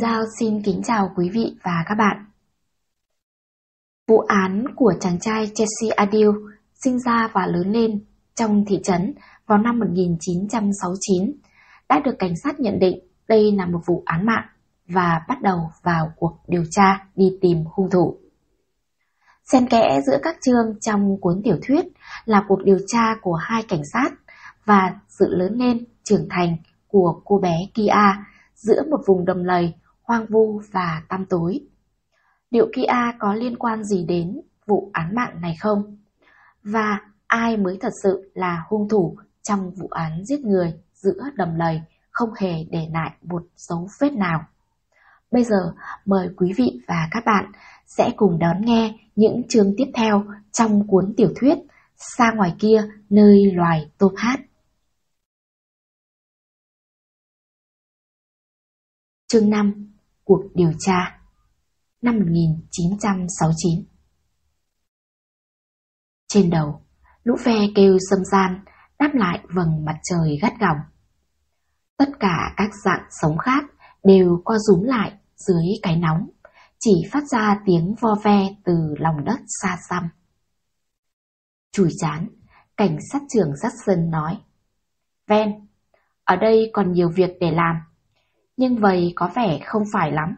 Giao xin kính chào quý vị và các bạn. Vụ án của chàng trai Jesse Adil sinh ra và lớn lên trong thị trấn vào năm 1969 đã được cảnh sát nhận định đây là một vụ án mạng và bắt đầu vào cuộc điều tra đi tìm hung thủ. Xen kẽ giữa các chương trong cuốn tiểu thuyết là cuộc điều tra của hai cảnh sát và sự lớn lên trưởng thành của cô bé Kia giữa một vùng đầm lầy, hoang vu và tăm tối. Liệu Kia có liên quan gì đến vụ án mạng này không? Và ai mới thật sự là hung thủ trong vụ án giết người giữa đầm lầy không hề để lại một dấu vết nào? Bây giờ, mời quý vị và các bạn sẽ cùng đón nghe những chương tiếp theo trong cuốn tiểu thuyết Xa ngoài kia, nơi loài tôm hát. Chương 5 Cuộc điều tra Năm 1969 Trên đầu, lũ ve kêu xâm gian đáp lại vầng mặt trời gắt gỏng. Tất cả các dạng sống khác đều co rúm lại dưới cái nóng, chỉ phát ra tiếng vo ve từ lòng đất xa xăm. Chùi chán, cảnh sát trưởng Jackson nói. Ven, ở đây còn nhiều việc để làm nhưng vậy có vẻ không phải lắm.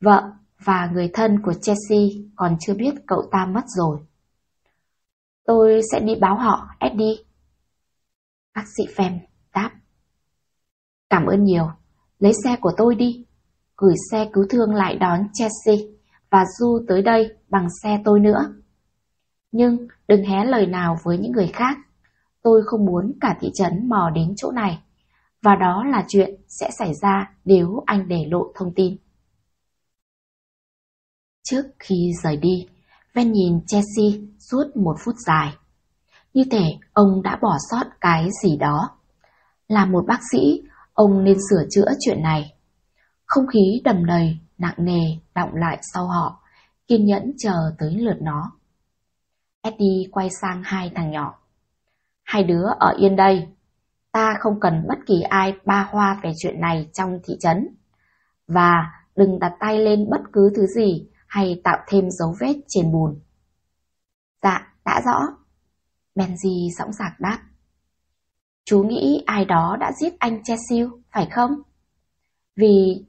Vợ và người thân của Chelsea còn chưa biết cậu ta mất rồi. Tôi sẽ đi báo họ, Eddie. Bác sĩ Phèm đáp. Cảm ơn nhiều, lấy xe của tôi đi. Gửi xe cứu thương lại đón Chelsea và Du tới đây bằng xe tôi nữa. Nhưng đừng hé lời nào với những người khác. Tôi không muốn cả thị trấn mò đến chỗ này và đó là chuyện sẽ xảy ra nếu anh để lộ thông tin. Trước khi rời đi, Ven nhìn Chelsea suốt một phút dài. Như thể ông đã bỏ sót cái gì đó. Là một bác sĩ, ông nên sửa chữa chuyện này. Không khí đầm đầy, nặng nề, đọng lại sau họ, kiên nhẫn chờ tới lượt nó. Eddie quay sang hai thằng nhỏ. Hai đứa ở yên đây, ta không cần bất kỳ ai ba hoa về chuyện này trong thị trấn. Và đừng đặt tay lên bất cứ thứ gì hay tạo thêm dấu vết trên bùn. Dạ, đã rõ. Benji dõng sạc đáp. Chú nghĩ ai đó đã giết anh Chesiu, phải không? Vì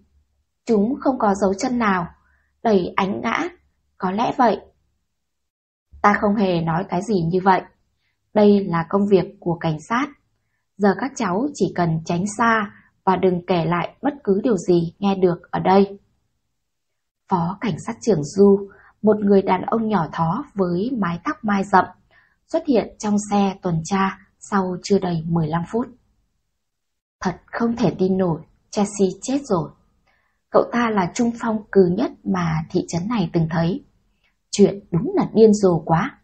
chúng không có dấu chân nào, đầy ánh ngã, có lẽ vậy. Ta không hề nói cái gì như vậy. Đây là công việc của cảnh sát. Giờ các cháu chỉ cần tránh xa và đừng kể lại bất cứ điều gì nghe được ở đây. Phó cảnh sát trưởng Du, một người đàn ông nhỏ thó với mái tóc mai rậm, xuất hiện trong xe tuần tra sau chưa đầy 15 phút. Thật không thể tin nổi, Chelsea chết rồi. Cậu ta là trung phong cừ nhất mà thị trấn này từng thấy. Chuyện đúng là điên rồ quá.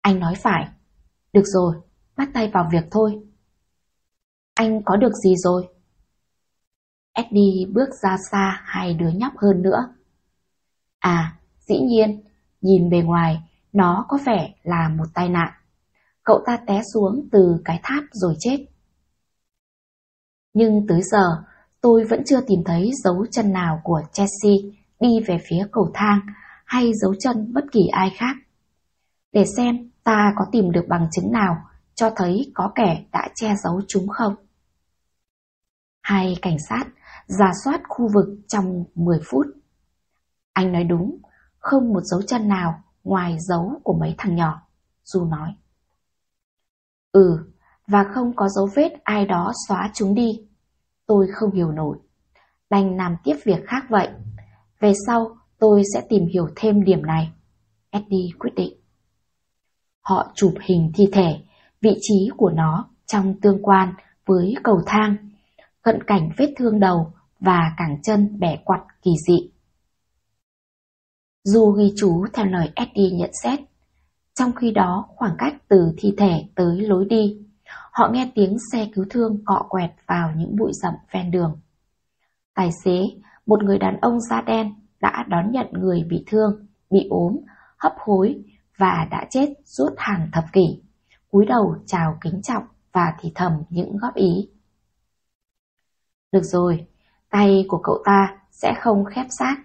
Anh nói phải. Được rồi, bắt tay vào việc thôi. Anh có được gì rồi? Eddie bước ra xa hai đứa nhóc hơn nữa. À, dĩ nhiên, nhìn bề ngoài, nó có vẻ là một tai nạn. Cậu ta té xuống từ cái tháp rồi chết. Nhưng tới giờ, tôi vẫn chưa tìm thấy dấu chân nào của Chelsea đi về phía cầu thang hay dấu chân bất kỳ ai khác. Để xem ta có tìm được bằng chứng nào cho thấy có kẻ đã che giấu chúng không? Hai cảnh sát giả soát khu vực trong 10 phút. Anh nói đúng, không một dấu chân nào ngoài dấu của mấy thằng nhỏ, Du nói. Ừ, và không có dấu vết ai đó xóa chúng đi. Tôi không hiểu nổi. Đành làm tiếp việc khác vậy. Về sau, tôi sẽ tìm hiểu thêm điểm này. Eddie quyết định. Họ chụp hình thi thể vị trí của nó trong tương quan với cầu thang, cận cảnh vết thương đầu và cẳng chân bẻ quặt kỳ dị. Dù ghi chú theo lời Eddie nhận xét, trong khi đó khoảng cách từ thi thể tới lối đi, họ nghe tiếng xe cứu thương cọ quẹt vào những bụi rậm ven đường. Tài xế, một người đàn ông da đen, đã đón nhận người bị thương, bị ốm, hấp hối và đã chết suốt hàng thập kỷ cúi đầu chào kính trọng và thì thầm những góp ý. Được rồi, tay của cậu ta sẽ không khép sát,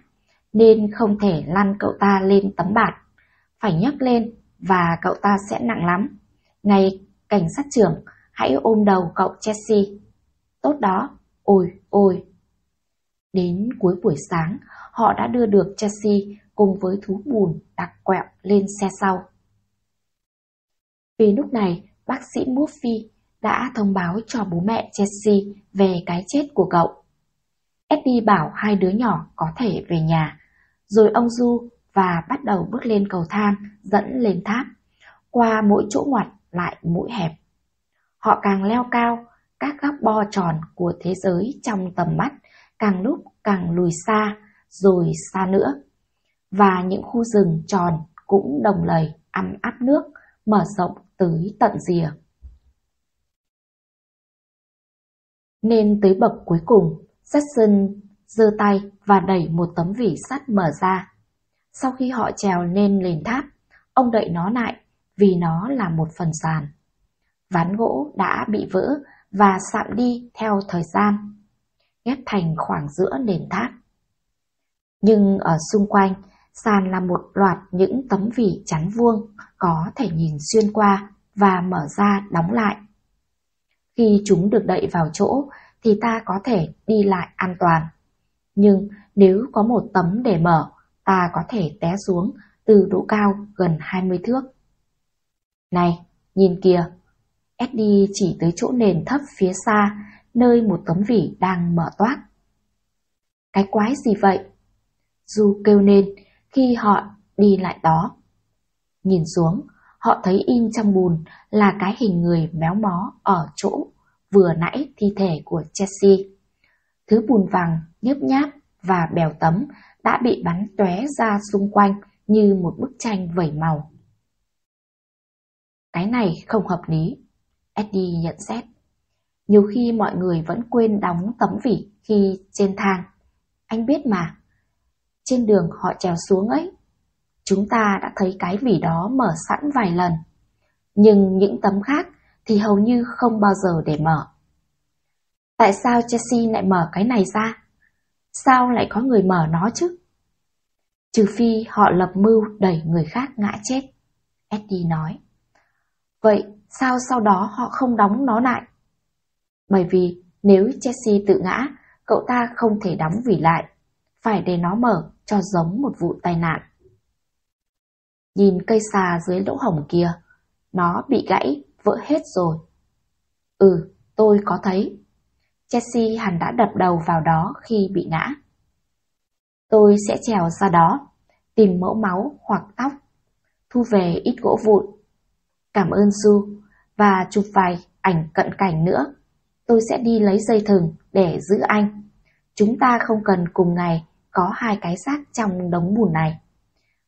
nên không thể lăn cậu ta lên tấm bạt. Phải nhấc lên và cậu ta sẽ nặng lắm. Này, cảnh sát trưởng, hãy ôm đầu cậu Chelsea. Tốt đó, ôi, ôi. Đến cuối buổi sáng, họ đã đưa được Chelsea cùng với thú bùn đặc quẹo lên xe sau. Vì lúc này, bác sĩ Murphy đã thông báo cho bố mẹ Chelsea về cái chết của cậu. Eddie bảo hai đứa nhỏ có thể về nhà, rồi ông Du và bắt đầu bước lên cầu thang dẫn lên tháp, qua mỗi chỗ ngoặt lại mũi hẹp. Họ càng leo cao, các góc bo tròn của thế giới trong tầm mắt càng lúc càng lùi xa, rồi xa nữa. Và những khu rừng tròn cũng đồng lầy ăn áp nước, mở rộng tới tận rìa. Nên tới bậc cuối cùng, Jackson giơ tay và đẩy một tấm vỉ sắt mở ra. Sau khi họ trèo lên lên tháp, ông đậy nó lại vì nó là một phần sàn. Ván gỗ đã bị vỡ và sạm đi theo thời gian, ghép thành khoảng giữa nền tháp. Nhưng ở xung quanh, sàn là một loạt những tấm vỉ chắn vuông có thể nhìn xuyên qua và mở ra đóng lại. Khi chúng được đậy vào chỗ thì ta có thể đi lại an toàn. Nhưng nếu có một tấm để mở, ta có thể té xuống từ độ cao gần 20 thước. Này, nhìn kìa! Eddie chỉ tới chỗ nền thấp phía xa, nơi một tấm vỉ đang mở toát. Cái quái gì vậy? Du kêu lên khi họ đi lại đó. Nhìn xuống, họ thấy in trong bùn là cái hình người méo mó ở chỗ vừa nãy thi thể của Chelsea. Thứ bùn vàng nhớp nháp và bèo tấm đã bị bắn tóe ra xung quanh như một bức tranh vẩy màu. Cái này không hợp lý, Eddie nhận xét. Nhiều khi mọi người vẫn quên đóng tấm vỉ khi trên thang. Anh biết mà. Trên đường họ trèo xuống ấy, chúng ta đã thấy cái vỉ đó mở sẵn vài lần. Nhưng những tấm khác thì hầu như không bao giờ để mở. Tại sao Chelsea lại mở cái này ra? Sao lại có người mở nó chứ? Trừ phi họ lập mưu đẩy người khác ngã chết. Eddie nói. Vậy sao sau đó họ không đóng nó lại? Bởi vì nếu Chelsea tự ngã, cậu ta không thể đóng vỉ lại. Phải để nó mở cho giống một vụ tai nạn. Nhìn cây xà dưới lỗ hổng kia, nó bị gãy, vỡ hết rồi. Ừ, tôi có thấy. Chelsea hẳn đã đập đầu vào đó khi bị ngã. Tôi sẽ trèo ra đó, tìm mẫu máu hoặc tóc, thu về ít gỗ vụn. Cảm ơn Su và chụp vài ảnh cận cảnh nữa. Tôi sẽ đi lấy dây thừng để giữ anh. Chúng ta không cần cùng ngày có hai cái xác trong đống bùn này.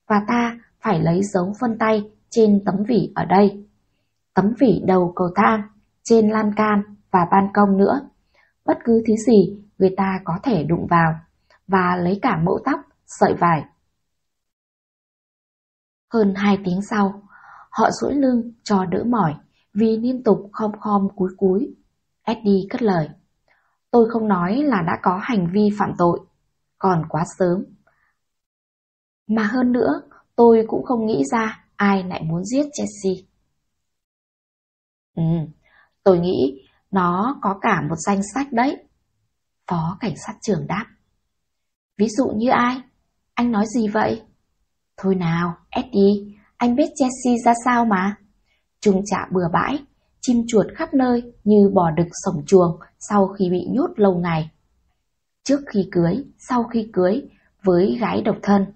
Và ta phải lấy dấu vân tay trên tấm vỉ ở đây. Tấm vỉ đầu cầu thang, trên lan can và ban công nữa bất cứ thứ gì người ta có thể đụng vào, và lấy cả mẫu tóc, sợi vải. Hơn hai tiếng sau, họ duỗi lưng cho đỡ mỏi vì liên tục khom khom cúi cúi. Eddie cất lời. Tôi không nói là đã có hành vi phạm tội, còn quá sớm. Mà hơn nữa, tôi cũng không nghĩ ra ai lại muốn giết Jessie. Ừ, tôi nghĩ nó có cả một danh sách đấy. Phó cảnh sát trưởng đáp. Ví dụ như ai? Anh nói gì vậy? Thôi nào, Eddie, anh biết Jessie ra sao mà. Trung trả bừa bãi, chim chuột khắp nơi như bò đực sổng chuồng sau khi bị nhốt lâu ngày. Trước khi cưới, sau khi cưới, với gái độc thân,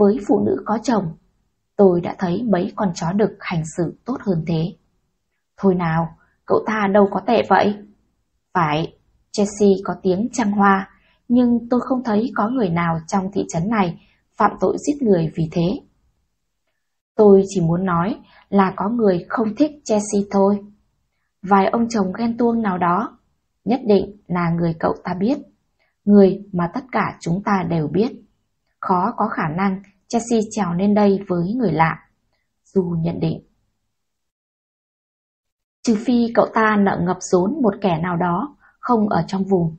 với phụ nữ có chồng, tôi đã thấy mấy con chó đực hành xử tốt hơn thế. Thôi nào, Cậu ta đâu có tệ vậy? Phải, Jesse có tiếng trăng hoa, nhưng tôi không thấy có người nào trong thị trấn này phạm tội giết người vì thế. Tôi chỉ muốn nói là có người không thích Jesse thôi. Vài ông chồng ghen tuông nào đó, nhất định là người cậu ta biết, người mà tất cả chúng ta đều biết. Khó có khả năng Chelsea trèo lên đây với người lạ. Dù nhận định trừ phi cậu ta nợ ngập rốn một kẻ nào đó không ở trong vùng.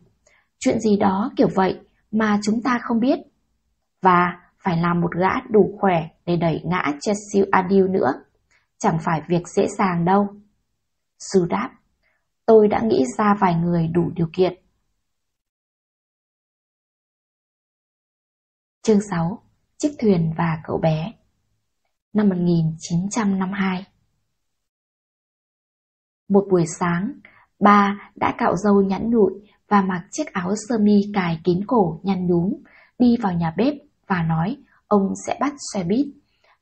chuyện gì đó kiểu vậy mà chúng ta không biết. Và phải làm một gã đủ khỏe để đẩy ngã Chelsea Adil nữa. Chẳng phải việc dễ dàng đâu. Sư đáp, tôi đã nghĩ ra vài người đủ điều kiện. Chương 6 Chiếc thuyền và cậu bé Năm 1952 Một buổi sáng, ba đã cạo râu nhẵn nhụi và mặc chiếc áo sơ mi cài kín cổ nhăn nhúm, đi vào nhà bếp và nói ông sẽ bắt xe buýt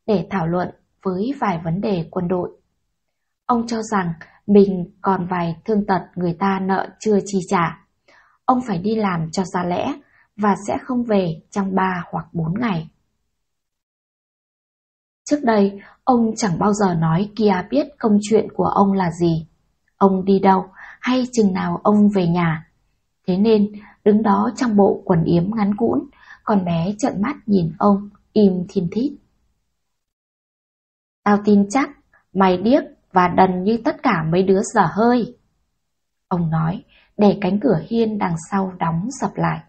để thảo luận với vài vấn đề quân đội. Ông cho rằng mình còn vài thương tật người ta nợ chưa chi trả. Ông phải đi làm cho ra lẽ và sẽ không về trong 3 hoặc 4 ngày. Trước đây, ông chẳng bao giờ nói Kia biết công chuyện của ông là gì. Ông đi đâu hay chừng nào ông về nhà. Thế nên, đứng đó trong bộ quần yếm ngắn cũn, con bé trợn mắt nhìn ông, im thiên thít. Tao tin chắc, mày điếc và đần như tất cả mấy đứa dở hơi. Ông nói, để cánh cửa hiên đằng sau đóng sập lại.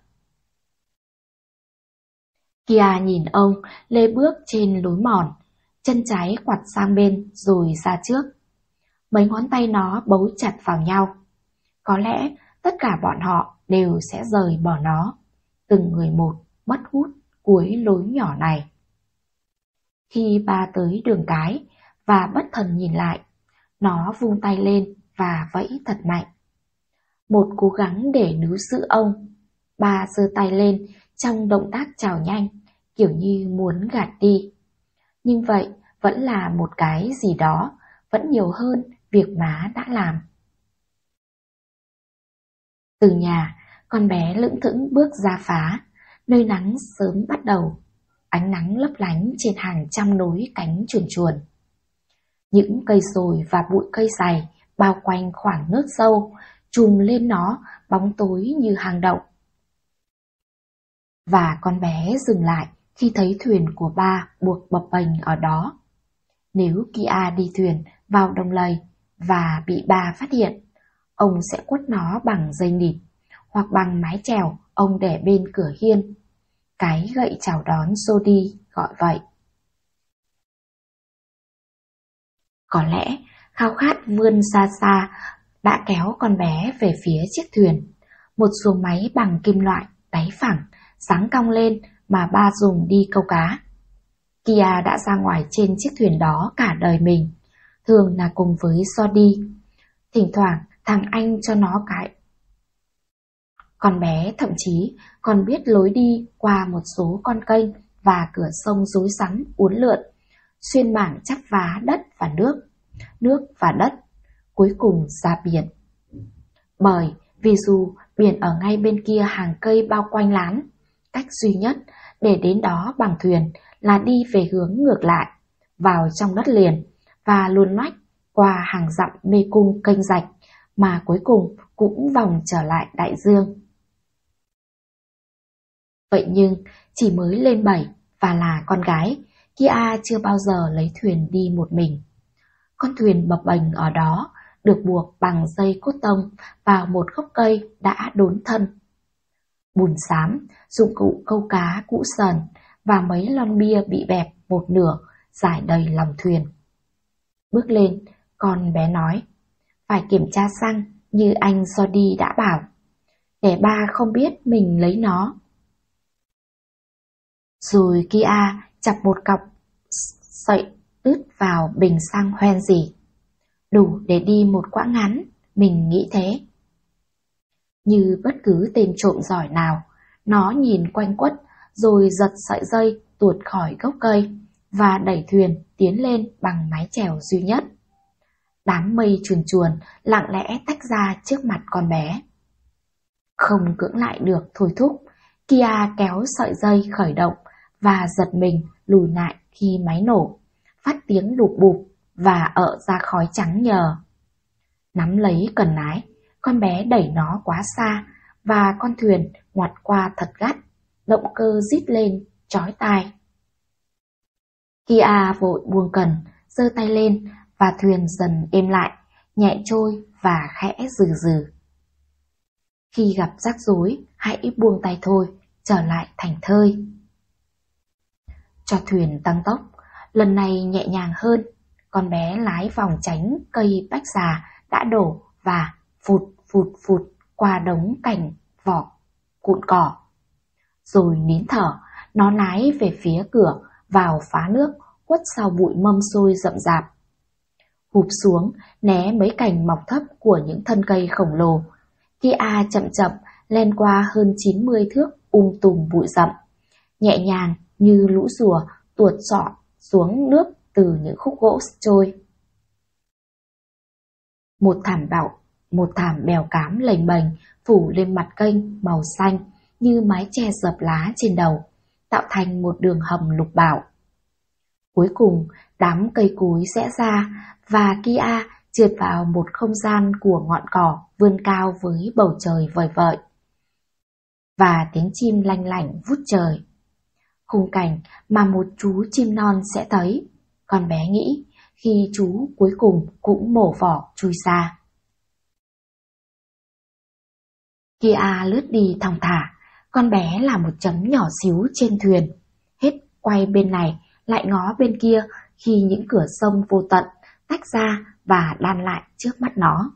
Kia nhìn ông lê bước trên lối mòn, chân trái quạt sang bên rồi ra trước. Mấy ngón tay nó bấu chặt vào nhau. Có lẽ tất cả bọn họ đều sẽ rời bỏ nó, từng người một mất hút cuối lối nhỏ này. Khi ba tới đường cái và bất thần nhìn lại, nó vung tay lên và vẫy thật mạnh. Một cố gắng để níu giữ ông, ba giơ tay lên trong động tác chào nhanh, kiểu như muốn gạt đi. Nhưng vậy vẫn là một cái gì đó, vẫn nhiều hơn việc má đã làm. Từ nhà, con bé lững thững bước ra phá, nơi nắng sớm bắt đầu. Ánh nắng lấp lánh trên hàng trăm núi cánh chuồn chuồn. Những cây sồi và bụi cây dày bao quanh khoảng nước sâu, trùm lên nó bóng tối như hàng động. Và con bé dừng lại khi thấy thuyền của ba buộc bập bềnh ở đó. Nếu Kia đi thuyền vào đồng lầy và bị ba phát hiện, ông sẽ quất nó bằng dây nịt hoặc bằng mái chèo ông để bên cửa hiên. Cái gậy chào đón Jody gọi vậy. Có lẽ khao khát vươn xa xa đã kéo con bé về phía chiếc thuyền. Một xuồng máy bằng kim loại, đáy phẳng, sáng cong lên mà ba dùng đi câu cá. Kia đã ra ngoài trên chiếc thuyền đó cả đời mình, thường là cùng với Sodi. Thỉnh thoảng thằng anh cho nó cái. Con bé thậm chí còn biết lối đi qua một số con kênh và cửa sông rối rắn uốn lượn, xuyên mảng chắp vá đất và nước, nước và đất, cuối cùng ra biển. Bởi vì dù biển ở ngay bên kia hàng cây bao quanh lán, cách duy nhất để đến đó bằng thuyền là đi về hướng ngược lại, vào trong đất liền và luồn lách qua hàng dặm mê cung kênh rạch mà cuối cùng cũng vòng trở lại đại dương. Vậy nhưng chỉ mới lên bảy và là con gái, Kia chưa bao giờ lấy thuyền đi một mình. Con thuyền bập bềnh ở đó được buộc bằng dây cốt tông vào một gốc cây đã đốn thân. Bùn xám, dụng cụ câu cá cũ sờn và mấy lon bia bị bẹp một nửa giải đầy lòng thuyền. Bước lên, con bé nói, phải kiểm tra xăng như anh Jody đã bảo, để ba không biết mình lấy nó. Rồi Kia chặt một cọc sợi ướt vào bình xăng hoen gì. Đủ để đi một quãng ngắn, mình nghĩ thế. Như bất cứ tên trộm giỏi nào, nó nhìn quanh quất rồi giật sợi dây tuột khỏi gốc cây và đẩy thuyền tiến lên bằng mái chèo duy nhất. Đám mây chuồn chuồn lặng lẽ tách ra trước mặt con bé. Không cưỡng lại được thôi thúc, Kia kéo sợi dây khởi động và giật mình lùi lại khi máy nổ, phát tiếng lụp bụp và ợ ra khói trắng nhờ. Nắm lấy cần lái, con bé đẩy nó quá xa và con thuyền ngoặt qua thật gắt, động cơ rít lên, chói tai. Kia vội buông cần, giơ tay lên và thuyền dần êm lại, nhẹ trôi và khẽ rừ rừ. Khi gặp rắc rối hãy buông tay thôi, trở lại thành thơi. Cho thuyền tăng tốc, lần này nhẹ nhàng hơn, con bé lái vòng tránh cây bách già đã đổ và phụt phụt phụt qua đống cành vỏ cụn cỏ. Rồi nín thở, nó lái về phía cửa, vào phá nước, quất sau bụi mâm xôi rậm rạp. Hụp xuống, né mấy cành mọc thấp của những thân cây khổng lồ. Kia chậm chậm len qua hơn 90 thước um tùm bụi rậm. Nhẹ nhàng như lũ rùa tuột sọ xuống nước từ những khúc gỗ trôi. Một thảm bạo, một thảm bèo cám lềnh bềnh phủ lên mặt kênh màu xanh như mái che dập lá trên đầu, tạo thành một đường hầm lục bảo. Cuối cùng, đám cây cối rẽ ra và Kia trượt vào một không gian của ngọn cỏ vươn cao với bầu trời vời vợi. Và tiếng chim lanh lảnh vút trời. Khung cảnh mà một chú chim non sẽ thấy, con bé nghĩ khi chú cuối cùng cũng mổ vỏ chui ra Kia lướt đi thong thả, con bé là một chấm nhỏ xíu trên thuyền. Hết quay bên này, lại ngó bên kia khi những cửa sông vô tận tách ra và đan lại trước mắt nó.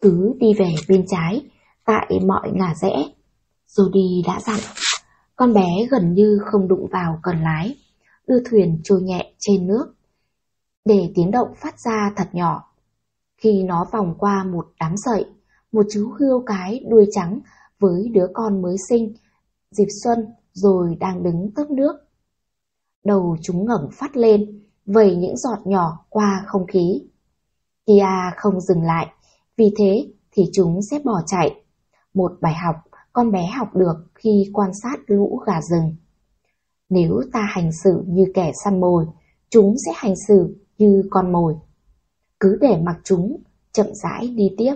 Cứ đi về bên trái, tại mọi ngả rẽ. Jody đã dặn, con bé gần như không đụng vào cần lái, đưa thuyền trôi nhẹ trên nước. Để tiếng động phát ra thật nhỏ. Khi nó vòng qua một đám sậy, một chú hươu cái đuôi trắng với đứa con mới sinh, dịp xuân rồi đang đứng tấp nước. Đầu chúng ngẩng phát lên, vẩy những giọt nhỏ qua không khí. Kia không dừng lại, vì thế thì chúng sẽ bỏ chạy. Một bài học con bé học được khi quan sát lũ gà rừng. Nếu ta hành xử như kẻ săn mồi, chúng sẽ hành xử như con mồi. Cứ để mặc chúng chậm rãi đi tiếp.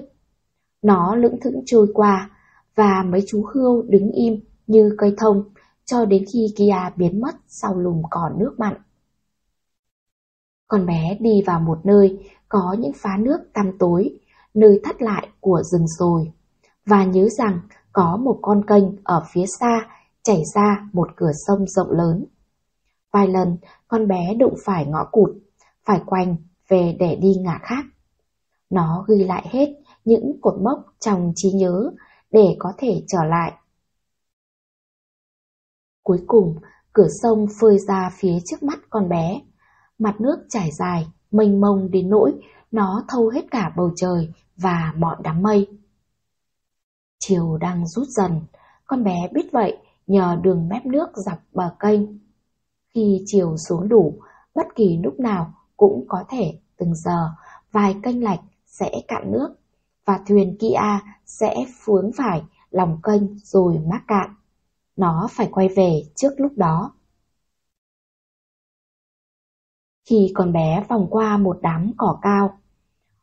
Nó lững thững trôi qua và mấy chú hươu đứng im như cây thông cho đến khi Kia biến mất sau lùm cỏ nước mặn. Con bé đi vào một nơi có những phá nước tăm tối, nơi thắt lại của rừng rồi, và nhớ rằng có một con kênh ở phía xa chảy ra một cửa sông rộng lớn. Vài lần con bé đụng phải ngõ cụt, phải quanh về để đi ngả khác. Nó ghi lại hết những cột mốc trong trí nhớ để có thể trở lại. Cuối cùng, cửa sông phơi ra phía trước mắt con bé. Mặt nước trải dài, mênh mông đến nỗi nó thâu hết cả bầu trời và mọi đám mây. Chiều đang rút dần, con bé biết vậy nhờ đường mép nước dọc bờ kênh. Khi chiều xuống đủ, bất kỳ lúc nào cũng có thể từng giờ vài kênh lạch sẽ cạn nước và thuyền Kia sẽ phướng phải lòng kênh rồi mắc cạn. Nó phải quay về trước lúc đó. Khi con bé vòng qua một đám cỏ cao,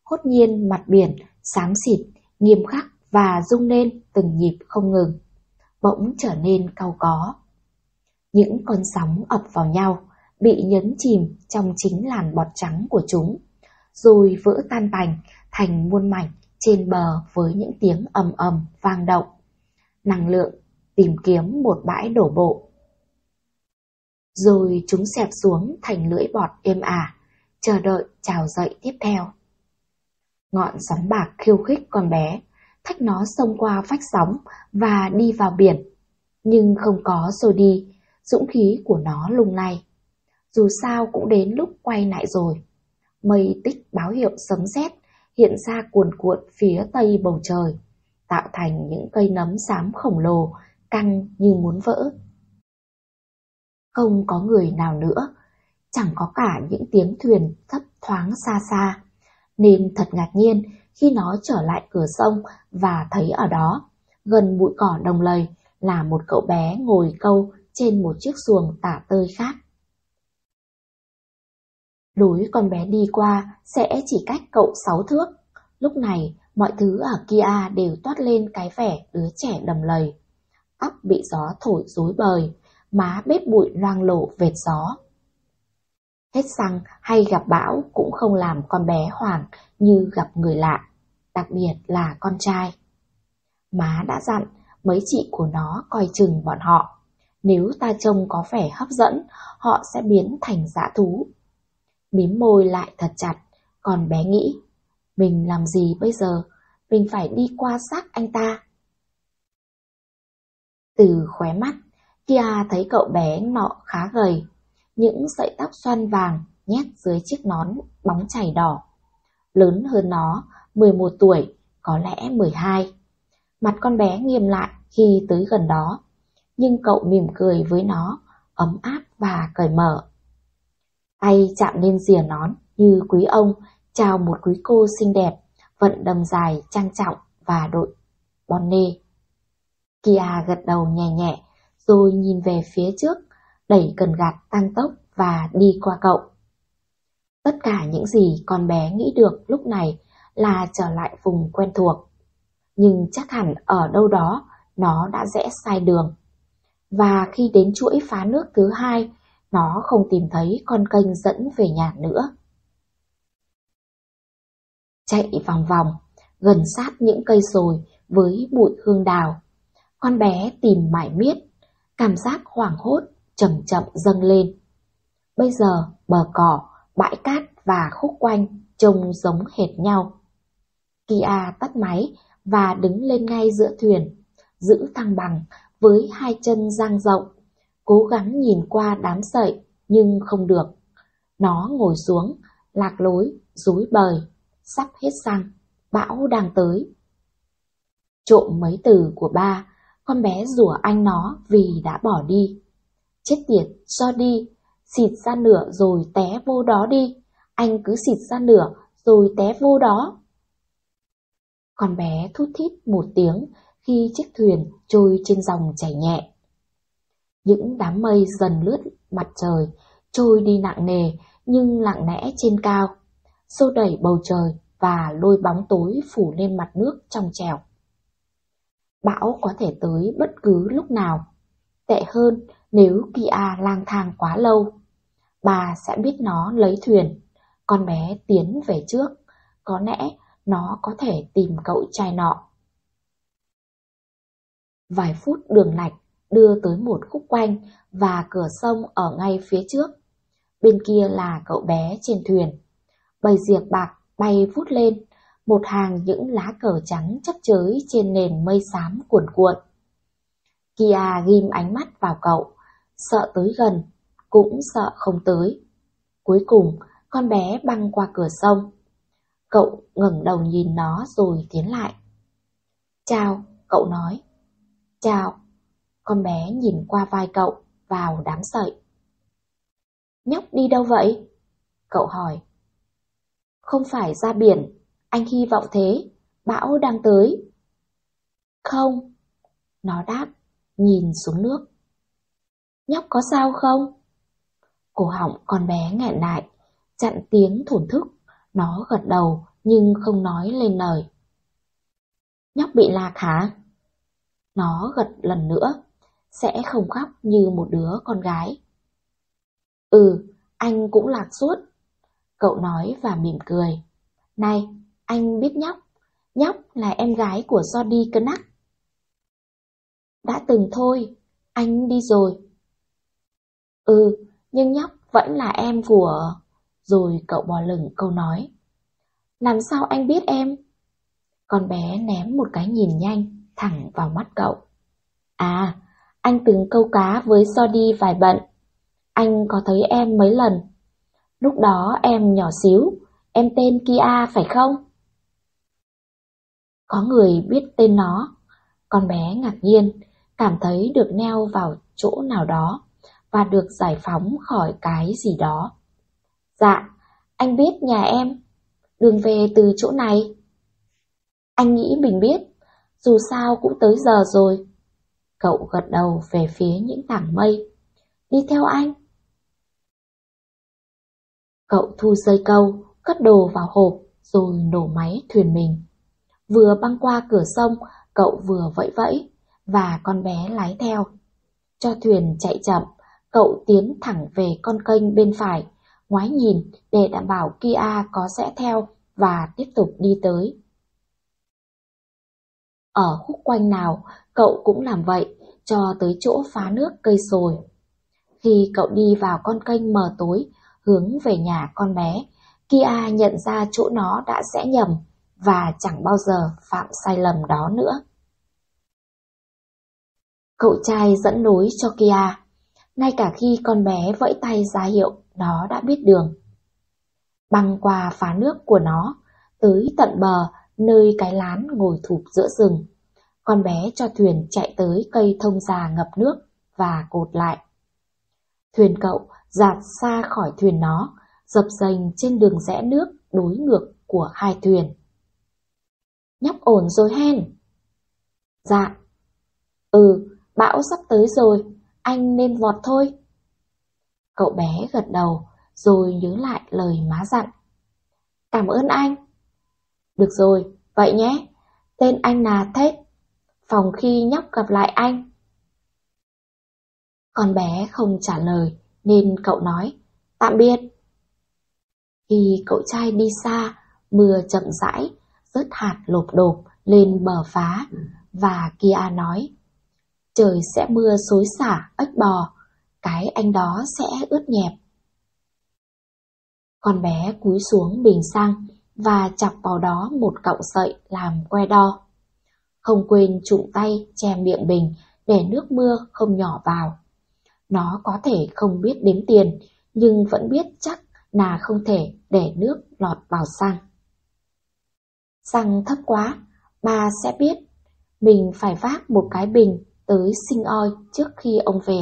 hốt nhiên mặt biển xám xịt, nghiêm khắc và rung lên từng nhịp không ngừng, bỗng trở nên cau có. Những con sóng ập vào nhau, bị nhấn chìm trong chính làn bọt trắng của chúng, rồi vỡ tan tành thành muôn mảnh trên bờ với những tiếng ầm ầm vang động. Năng lượng tìm kiếm một bãi đổ bộ. Rồi chúng xẹp xuống thành lưỡi bọt êm ả, chờ đợi trào dậy tiếp theo. Ngọn sóng bạc khiêu khích con bé, thách nó xông qua vách sóng và đi vào biển. Nhưng không có rồi đi, dũng khí của nó lung lay. Dù sao cũng đến lúc quay lại rồi. Mây tích báo hiệu sấm sét hiện ra cuồn cuộn phía tây bầu trời, tạo thành những cây nấm xám khổng lồ, căng như muốn vỡ. Không có người nào nữa, chẳng có cả những tiếng thuyền thấp thoáng xa xa, nên thật ngạc nhiên khi nó trở lại cửa sông và thấy ở đó, gần bụi cỏ đồng lầy, là một cậu bé ngồi câu trên một chiếc xuồng tả tơi khác. Đối con bé đi qua sẽ chỉ cách cậu sáu thước. Lúc này, mọi thứ ở Kia đều toát lên cái vẻ đứa trẻ đầm lầy. Óc bị gió thổi rối bời, má bếp bụi loang lộ vệt gió. Hết xăng hay gặp bão cũng không làm con bé hoảng như gặp người lạ, đặc biệt là con trai. Má đã dặn mấy chị của nó coi chừng bọn họ. Nếu ta trông có vẻ hấp dẫn, họ sẽ biến thành dã thú. Mím môi lại thật chặt, còn bé nghĩ, mình làm gì bây giờ? Mình phải đi qua xác anh ta. Từ khóe mắt, Kia thấy cậu bé nọ khá gầy, những sợi tóc xoăn vàng nhét dưới chiếc nón bóng chảy đỏ. Lớn hơn nó, 11 tuổi, có lẽ 12. Mặt con bé nghiêm lại khi tới gần đó, nhưng cậu mỉm cười với nó, ấm áp và cởi mở. Tay chạm lên rìa nón như quý ông chào một quý cô xinh đẹp, vận đầm dài trang trọng và đội bonnet. Kia gật đầu nhẹ nhẹ, rồi nhìn về phía trước, đẩy cần gạt tăng tốc và đi qua cậu. Tất cả những gì con bé nghĩ được lúc này là trở lại vùng quen thuộc. Nhưng chắc hẳn ở đâu đó nó đã rẽ sai đường. Và khi đến chuỗi phá nước thứ hai, nó không tìm thấy con kênh dẫn về nhà nữa. Chạy vòng vòng, gần sát những cây sồi với bụi hương đào. Con bé tìm mãi miết, cảm giác hoảng hốt chậm chậm dâng lên. Bây giờ bờ cỏ, bãi cát và khúc quanh trông giống hệt nhau. Kia tắt máy và đứng lên ngay giữa thuyền, giữ thăng bằng với hai chân dang rộng, cố gắng nhìn qua đám sậy nhưng không được. Nó ngồi xuống, lạc lối, rối bời, sắp hết xăng, bão đang tới. Trộm mấy từ của ba, con bé rủa anh nó vì đã bỏ đi. Chết tiệt, cho đi, xịt ra nửa rồi té vô đó đi, anh cứ xịt ra nửa rồi té vô đó. Con bé thút thít một tiếng khi chiếc thuyền trôi trên dòng chảy nhẹ. Những đám mây dần lướt mặt trời, trôi đi nặng nề nhưng lặng lẽ trên cao, xô đẩy bầu trời và lôi bóng tối phủ lên mặt nước trong trèo. Bão có thể tới bất cứ lúc nào. Tệ hơn nếu Kia lang thang quá lâu. Bà sẽ biết nó lấy thuyền, con bé tiến về trước, có lẽ nó có thể tìm cậu trai nọ. Vài phút đường lạch đưa tới một khúc quanh và cửa sông ở ngay phía trước. Bên kia là cậu bé trên thuyền. Bầy diệp bạc bay vút lên, một hàng những lá cờ trắng chấp chới trên nền mây xám cuồn cuộn. Kia ghim ánh mắt vào cậu, sợ tới gần, cũng sợ không tới. Cuối cùng, con bé băng qua cửa sông. Cậu ngẩng đầu nhìn nó rồi tiến lại. Chào, cậu nói. Chào. Con bé nhìn qua vai cậu, vào đám sợi Nhóc đi đâu vậy? Cậu hỏi. Không phải ra biển, anh hy vọng thế, bão đang tới. Không. Nó đáp, nhìn xuống nước. Nhóc có sao không? Cổ họng con bé nghẹn lại, chặn tiếng thổn thức. Nó gật đầu nhưng không nói lên lời. Nhóc bị lạc hả? Nó gật lần nữa, sẽ không khóc như một đứa con gái. Ừ, anh cũng lạc suốt. Cậu nói và mỉm cười. Này, anh biết nhóc. Nhóc là em gái của Jody Knack. Đã từng thôi, anh đi rồi. Ừ, nhưng nhóc vẫn là em của... Rồi cậu bò lửng câu nói. Làm sao anh biết em? Con bé ném một cái nhìn nhanh, thẳng vào mắt cậu. À, anh từng câu cá với Sodi vài bận. Anh có thấy em mấy lần. Lúc đó em nhỏ xíu, em tên Kia phải không? Có người biết tên nó. Con bé ngạc nhiên, cảm thấy được neo vào chỗ nào đó và được giải phóng khỏi cái gì đó. Dạ, anh biết nhà em. Đường về từ chỗ này. Anh nghĩ mình biết, dù sao cũng tới giờ rồi. Cậu gật đầu về phía những tảng mây. Đi theo anh. Cậu thu dây câu, cất đồ vào hộp, rồi nổ máy thuyền mình. Vừa băng qua cửa sông, cậu vừa vẫy vẫy, và con bé lái theo. Cho thuyền chạy chậm, cậu tiến thẳng về con kênh bên phải, ngoái nhìn để đảm bảo Kia có sẽ theo và tiếp tục đi tới. Ở khúc quanh nào, cậu cũng làm vậy, cho tới chỗ phá nước cây sồi. Khi cậu đi vào con kênh mờ tối, hướng về nhà con bé, Kia nhận ra chỗ nó đã sẽ nhầm và chẳng bao giờ phạm sai lầm đó nữa. Cậu trai dẫn lối cho Kia, ngay cả khi con bé vẫy tay ra hiệu nó đã biết đường. Băng qua phá nước của nó, tới tận bờ nơi cái lán ngồi thụp giữa rừng. Con bé cho thuyền chạy tới cây thông già ngập nước và cột lại. Thuyền cậu giạt xa khỏi thuyền nó, dập dành trên đường rẽ nước đối ngược của hai thuyền. Nhóc ổn rồi hen. Dạ. Ừ, bão sắp tới rồi, anh nên vọt thôi. Cậu bé gật đầu, rồi nhớ lại lời má dặn. Cảm ơn anh. Được rồi, vậy nhé. Tên anh là Thết. Phòng khi nhóc gặp lại anh. Con bé không trả lời, nên cậu nói, tạm biệt. Khi cậu trai đi xa, mưa chậm rãi, rớt hạt lộp đột lên bờ phá, và Kia nói, trời sẽ mưa xối xả ếch bò, cái anh đó sẽ ướt nhẹp. Con bé cúi xuống bình xăng và chọc vào đó một cọng sợi làm que đo. Không quên trụng tay che miệng bình để nước mưa không nhỏ vào. Nó có thể không biết đếm tiền, nhưng vẫn biết chắc là không thể để nước lọt vào xăng. Xăng thấp quá, bà sẽ biết. Mình phải vác một cái bình tới sinh oi trước khi ông về.